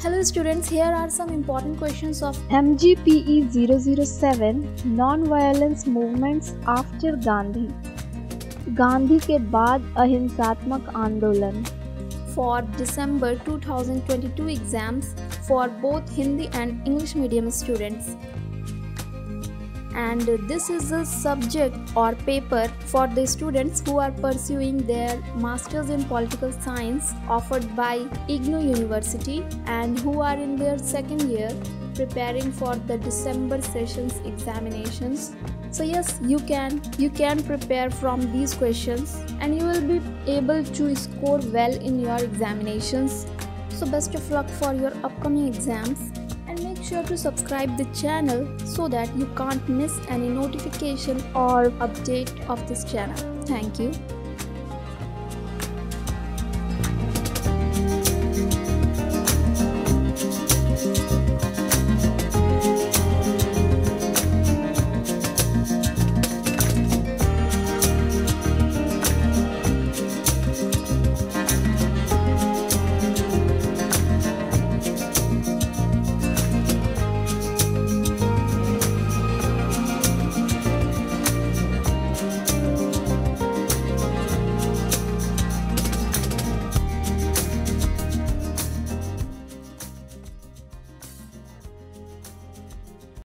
Hello students, here are some important questions of MGPE 007 Non-Violence Movements After Gandhi Gandhi के बाद अहिंसात्मक आंदोलन for December 2022 exams for both Hindi and English medium students. And this is a subject or paper for the students who are pursuing their Masters in Political Science offered by IGNOU University and who are in their second year preparing for the December sessions examinations. So yes, you can you can prepare from these questions and you will be able to score well in your examinations. So best of luck for your upcoming exams make sure to subscribe the channel so that you can't miss any notification or update of this channel. Thank you.